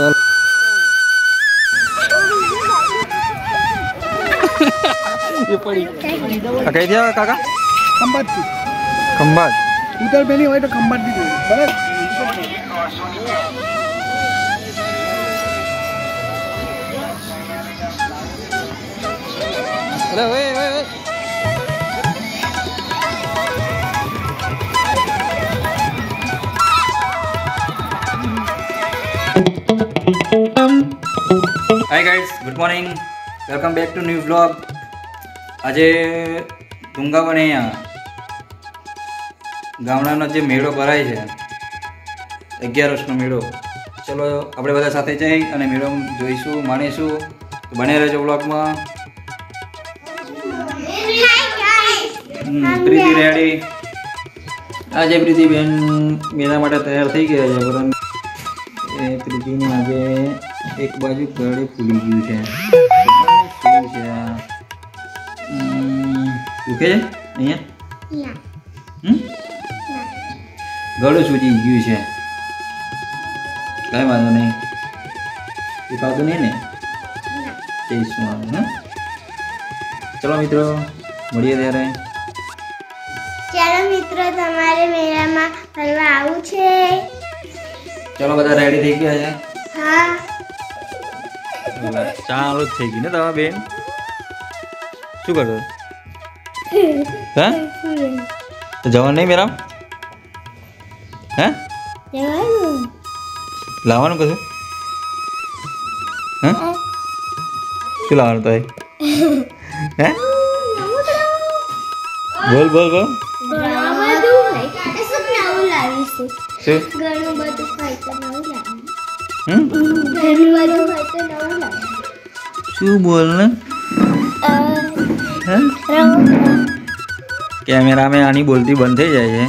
ચાલો એ પડી આ કઈ થયા કાકા ખંભાતથી ખંભાત ઉત્તર પેલી હોય તો ખંભાતથી જોઈએ બરાબર અરે ઓય ઓય ઓય hi guys good morning welcome back to new blog આજે ડુંગાવન અહીંયા ગામડાનો જે મેળો ભરાય છે અગિયારસનો મેળો. ચલો આપણે બધા સાથે જઈ અને મેળો જોઈશું માણીશું. બને રહેજો બ્લોગમાં પ્રીતિ રેડી. આજે પ્રીતિબેન મેળા માટે તૈયાર થઈ ગયા છે પરંતુ એ પ્રીતિને આજે એક બાજુ કરડે ફૂલી ગયું છે. શું છે? આ? દુખે છે અહીંયા ગળું સૂજી ગયું છે. કાંઈ વાંધો નહીં. દુખાતું નહીં ને? જઈશું આવે હા? ચલો મિત્રો મળીએ ત્યારે. ચાલો મિત્રો તમારે મેળામાં ફરવા આવું છે. ચલો બધા રેડી થઈ ગયા છે? હા. ચાલુ જ થઈ ગઈ ને તમારા બેન? શું કરો હા? જવાનું નહીં મેરામ? હે? લાવવાનું કશું? હે? શું લાવવાનું તો હે? બોલ બોલ બોલ. શું? ઘણું બધું હોય તો નવું લાવીશું હમ? ઘણું બધું હોય તો નવું લાવીશું શું બોલ ને? અ, હે? કેમેરામાં આની બોલતી બંધ થઈ જાય છે.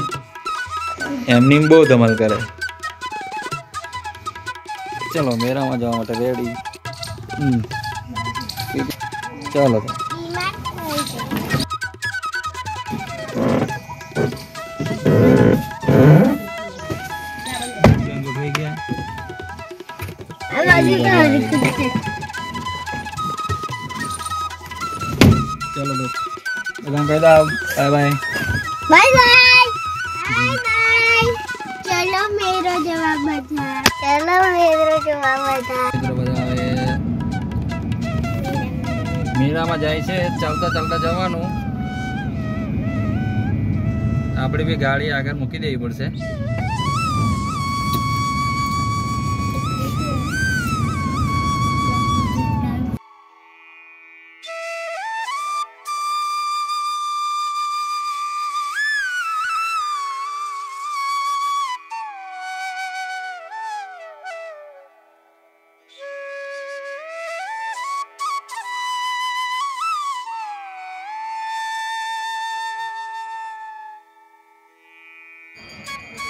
એમની બહુ ધમાલ કરે. ચલો મેરામાં જવા માટે રેડી ચાલો. ચલો બધા bye bye bye bye bye bye ચલો મેરો જવાબ બધા ચલો મેરો જવાબ બધા બધા હવે મેળામાં જાય છે, ચાલતા ચાલતા જવાનું. આપણે બી ગાડી આગળ મૂકી દેવી પડશે.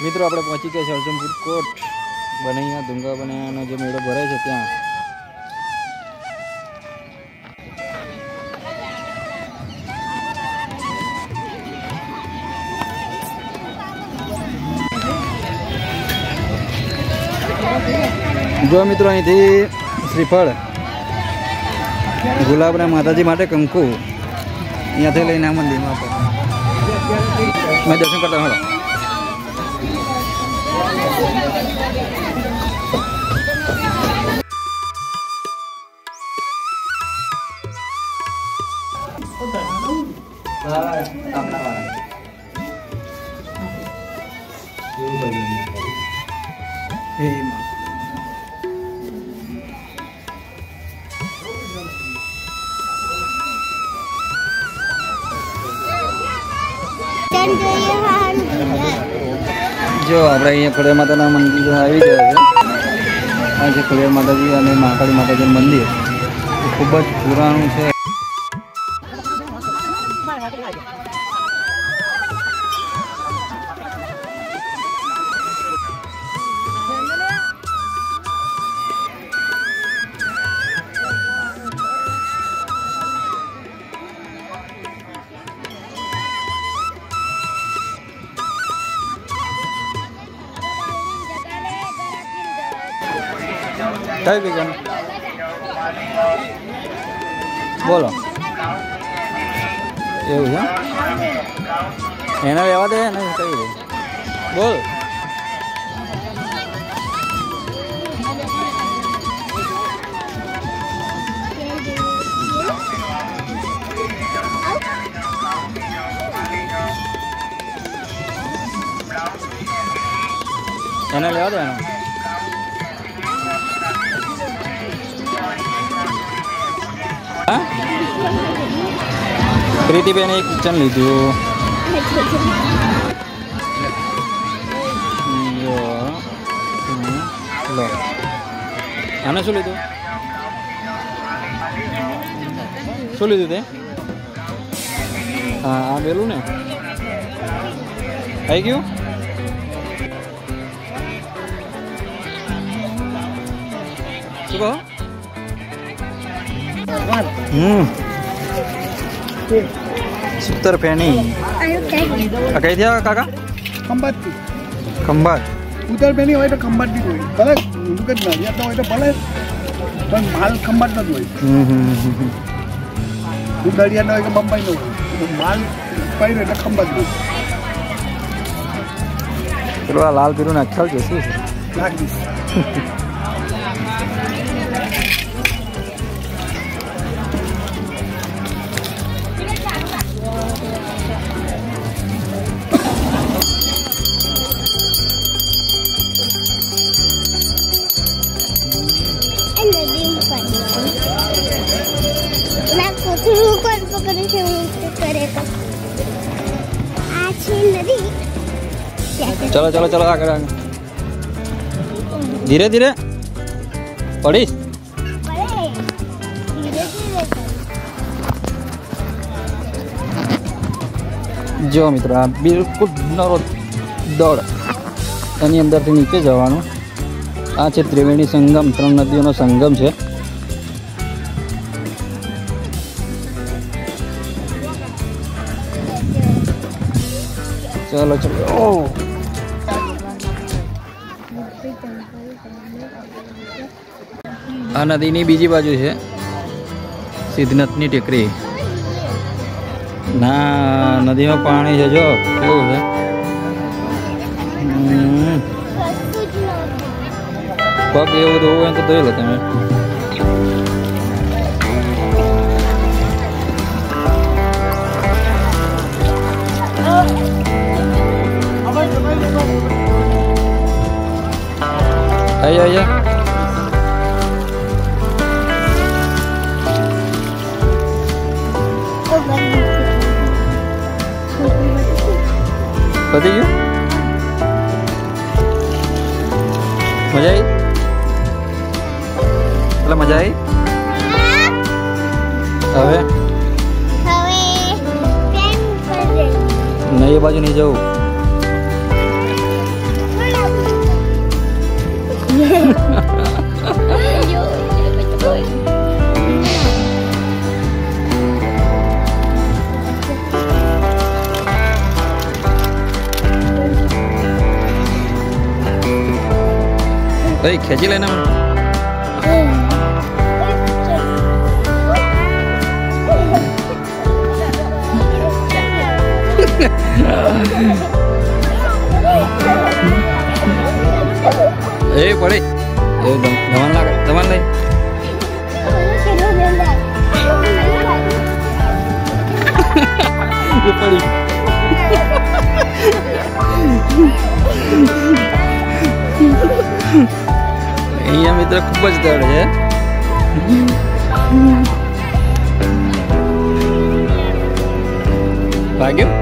મિત્રો, આપણે પહોંચી ગયા છે અર્જુનપુર કોટ. બનૈયા ડુંગા બનૈયાનો જે મેળો ભરાય છે ત્યાં. જો મિત્રો, અહીંથી શ્રીફળ, ગુલાબના માતાજી માટે કંકુ. અહીંયાથી લઈને આ મંદિરમાં. દર્શન કરતા હળો ચલ જો, આપણે અહીંયા ખોડિયાર માતાના મંદિર આવી ગયા છે. આ છે ખોડિયાર માતાજી અને મહાકાળી માતાજીનું મંદિર. ખૂબ જ પુરાણું છે. કઈ પિક્ચર બોલો એવું છે એને લેવા દે ને કઈ દે બોલ એને લેવા દે એનો હા? પ્રીતિબેને એક કિચન લીધું. લો. આને શું લીધું? શું લીધું તે? હા, આ બેલું ને. આવી ગયું? શું કહો? હમ સત્તર કઈ થયા કાકા? ખંભાતથી. ખંભાત. ઉત્તર પેની હોય તો ખંભાતથી જ હોય ભલે જ ના નડિયાદનો હોય તો ભલે. પણ માલ ખંભાતનો જ હોય. હું નડિયાદનો હોય કે બંબાઈ બંબાઈનો હોય. માલ પાડ્યો એટલે ખંભાતનો પેલું આ લાલ પીરું નાખ્યા છે શું છે? ચલો ચલો ચલો, આગળ આગળ. ધીરે ધીરે. પડે? જો મિત્રો, આ બિલકુલ નરો દોડ એની અંદરથી નીચે જવાનું. આ છે ત્રિવેણી સંગમ, ત્રણ નદીઓનો સંગમ છે. ચલો ચલો. આ નદીની બીજી બાજુ છે સિદ્ધનાથની ટેકરી. ના, નદીમાં પાણી છે જો, કેવું છે? પગ એવું ધોવું હોય તો ધોઈ લો તમે. આઈ તો પતી ગયું મજા આવી એટલે મજા આવી હવે નહીં એ બાજુ નહીં જવું Đây, khẽ chiếc lên không? Yeah. પડે એ ધમાન લાગે ધમાન લઈ એ પડી અહીંયા મિત્ર ખૂબ જ દળ છે ભાગ્યો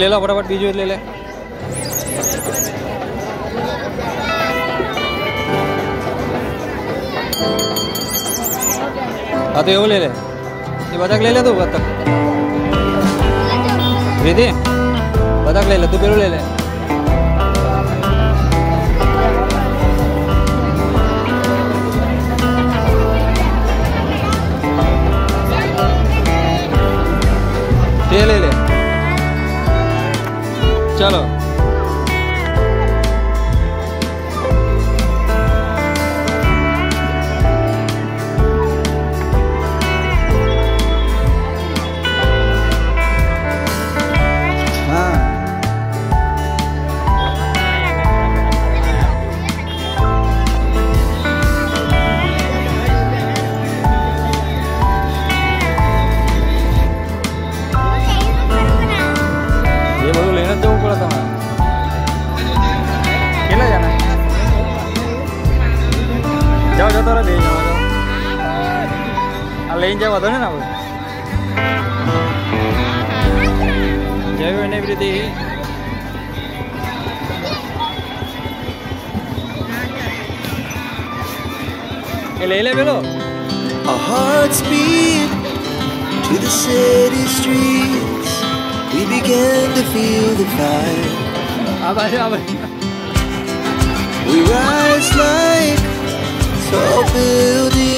લઈ લો, ફટાફટ બીજું લઈ લે. હા, તો એવું લઈ લે. એ બતક લઈ લે તું બતક રીતિ બતક લઈ લે, તું પેલું લઈ લે. તે લઈ લે. ચાલો rain java thone to the city streets. We began to feel the fire. we rise like tall buildings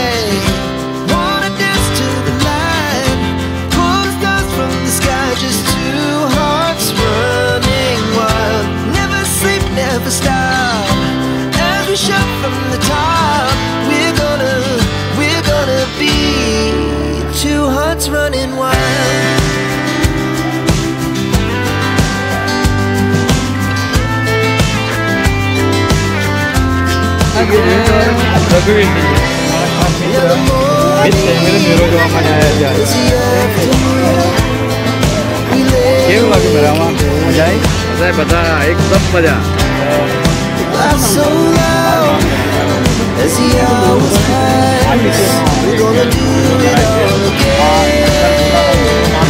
Yeah, the morning is the afternoon. We lay કેવું લાગ્યું મેળામાં મજા આવી બધા એકદમ મજા laugh so loud as the hours pass. We're gonna do it all again.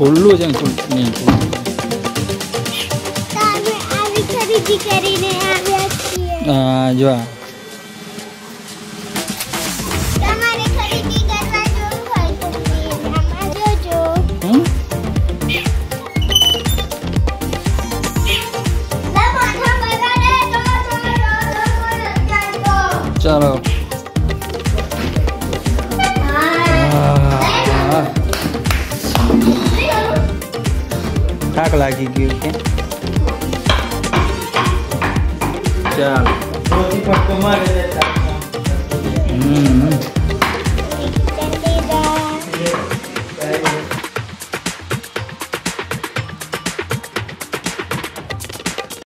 ખુલ્લું છે નહીં હા ચાલો. થાક લાગી ગયું છે. ચાલો. હમ